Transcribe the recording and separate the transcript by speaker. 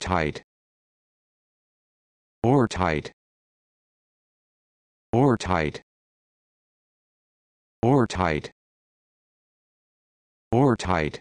Speaker 1: tight. Or tight. Or tight. Or tight. Or tight.